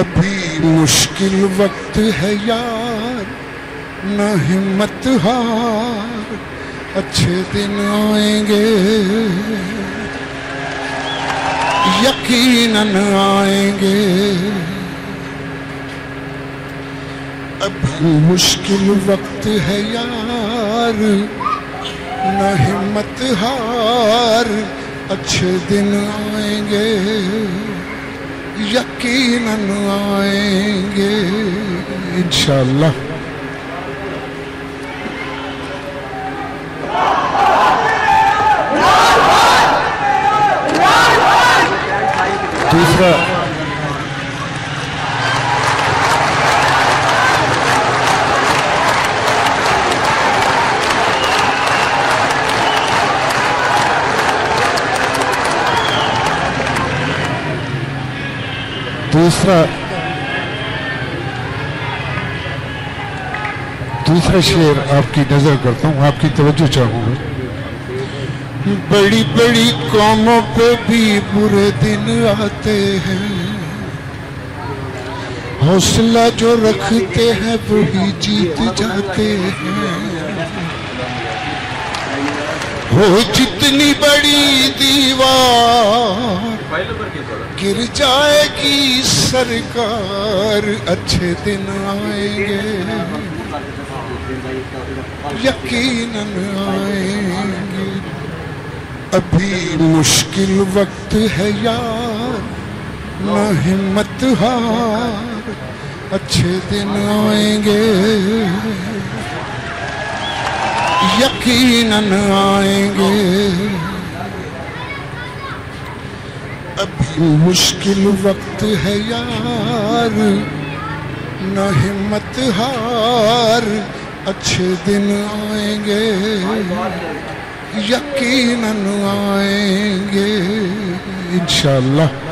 ابھی مشکل وقت ہے یار، نہ ہمت ہار، اچھے دن آئیں گے۔ یقیناً آئیں گے۔ ابھی مشکل وقت ہے یار، نہ ہمت ہار، اچھے دن آئیں گے۔ یقیناً آئیں گے انشاءاللہ۔ دوسرا دوسرا دوسرا شعر آپ کی نظر کرتا ہوں آپ کی توجہ چاہوں گا بڑی بڑی قوموں پہ بھی برے دن آتے ہیں حوصلہ جو رکھتے ہیں وہی جیت جاتے ہیں ہو جتنی بڑی دیوار گر جائے گی سرکار، اچھے دن آئیں گے۔ یقیناً آئیں گے۔ ابھی مشکل وقت ہے یار، نہ ہمت ہار۔ اچھے دن آئیں گے۔ یقیناً آئیں گے ابھی مشکل وقت ہے یار، نہ ہمت ہار، اچھے دن آئیں گے، یقیناً آئیں گے، انشاءاللہ۔